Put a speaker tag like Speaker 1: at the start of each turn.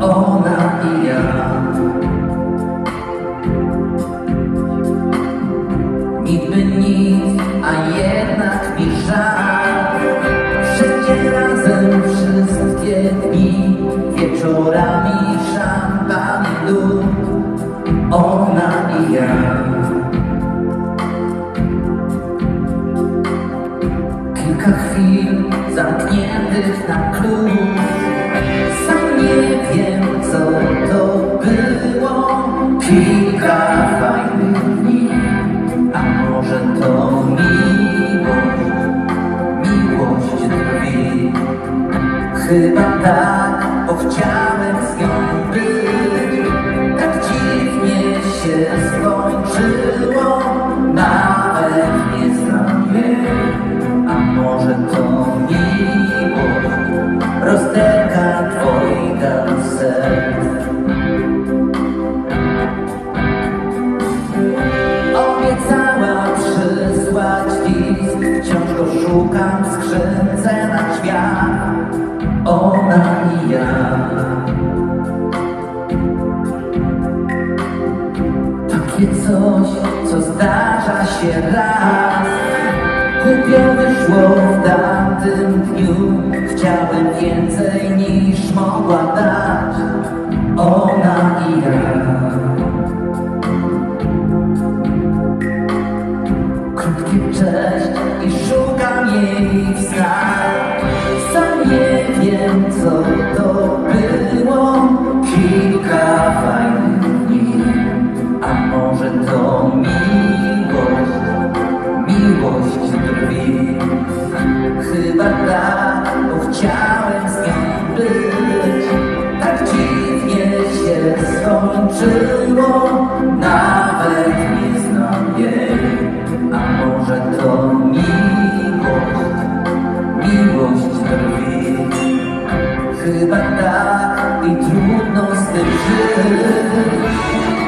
Speaker 1: ona i ja. Niby nic, a jednak mi żal. Wszędzie razem wszystkie dni, wieczorami szampan lód. Ona i ja. Kilka chwil zamkniętych na klucz Kilka fajnych dni A może to miłość Miłość drwi Chyba tak, bo chciałem Takie coś, co zdarza się raz. Głupio wyszło w tamtym dniu. Chciałem więcej niż mogła dać miłość drwi Chyba tak, bo chciałem z nią być. Tak dziwnie się skończyło Nawet nie znam jej. A może to miłość, miłość drwi Chyba tak i trudno z tym żyć